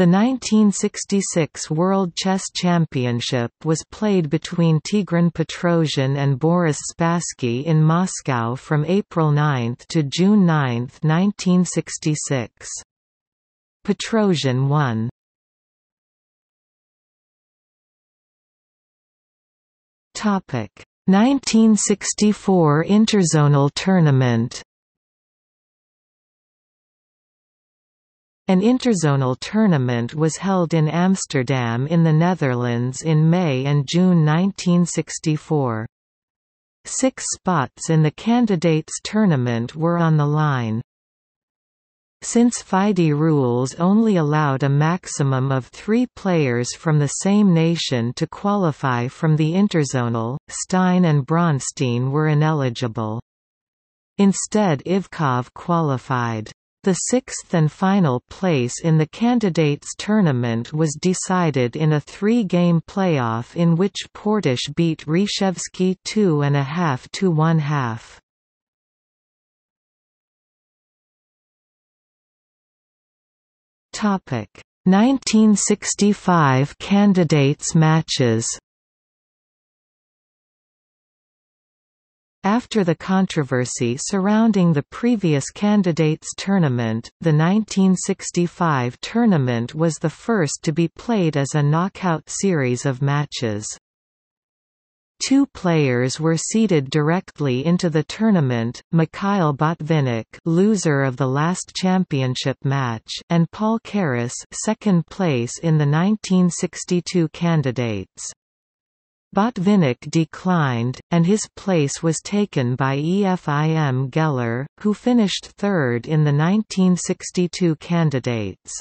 The 1966 World Chess Championship was played between Tigran Petrosian and Boris Spassky in Moscow from April 9 to June 9, 1966. Petrosian won. Topic 1964 Interzonal Tournament An interzonal tournament was held in Amsterdam in the Netherlands in May and June 1964. Six spots in the candidates tournament were on the line. Since FIDE rules only allowed a maximum of three players from the same nation to qualify from the interzonal, Stein and Bronstein were ineligible. Instead Ivkov qualified. The sixth and final place in the candidates tournament was decided in a three-game playoff in which Portisch beat Reshevsky two and a half to one half. Topic 1965 candidates matches After the controversy surrounding the previous candidates tournament, the 1965 tournament was the first to be played as a knockout series of matches. Two players were seeded directly into the tournament, Mikhail Botvinnik loser of the last championship match and Paul Keres second place in the 1962 candidates. Botvinnik declined, and his place was taken by Efim Geller, who finished third in the 1962 candidates.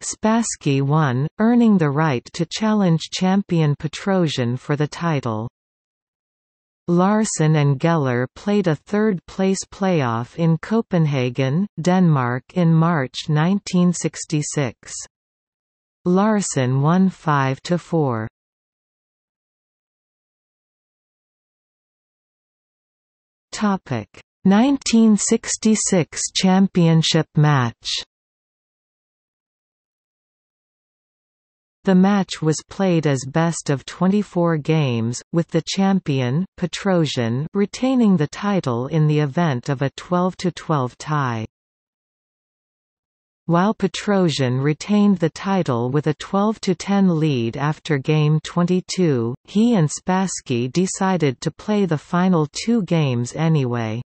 Spassky won, earning the right to challenge champion Petrosian for the title. Larsen and Geller played a third-place playoff in Copenhagen, Denmark in March 1966. Larsen won 5–4. Topic 1966 championship match The match was played as best of 24 games, with the champion, Petrosian, retaining the title in the event of a 12–12 tie. While Petrosian retained the title with a 12–10 lead after Game 22, he and Spassky decided to play the final two games anyway.